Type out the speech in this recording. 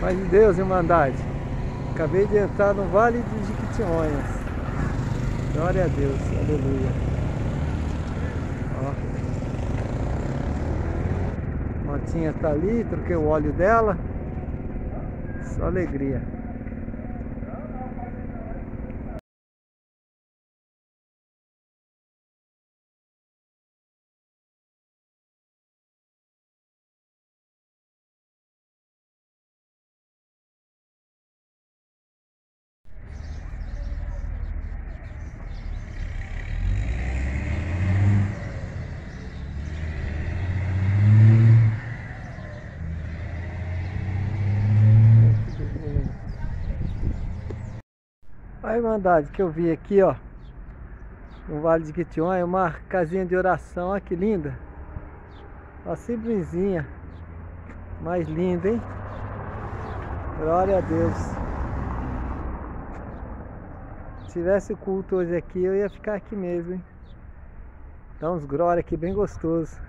Paz de Deus, Irmandade. Acabei de entrar no Vale de Jiquitinhonhas. Glória a Deus, aleluia. Ó. A motinha tá ali, troquei o óleo dela. Só alegria. A Irmandade que eu vi aqui, ó, no Vale de Quitionha, uma casinha de oração, olha que linda. Uma simplesinha, mais linda, hein? Glória a Deus. Se tivesse culto hoje aqui, eu ia ficar aqui mesmo, hein? Dá uns glória aqui bem gostoso.